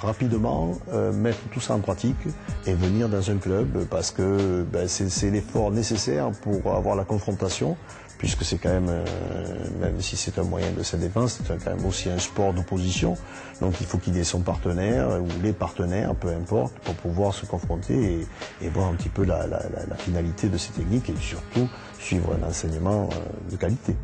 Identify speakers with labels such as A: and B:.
A: rapidement euh, mettre tout ça en pratique et venir dans un club parce que ben, c'est l'effort nécessaire pour avoir la confrontation puisque c'est quand même, euh, même si c'est un moyen de sa défense, c'est quand même aussi un sport d'opposition. Donc il faut qu'il ait son partenaire ou les partenaires, peu importe, pour pouvoir se confronter et, voir un petit peu la, finalité de ces techniques et surtout suivre un enseignement euh, de qualité.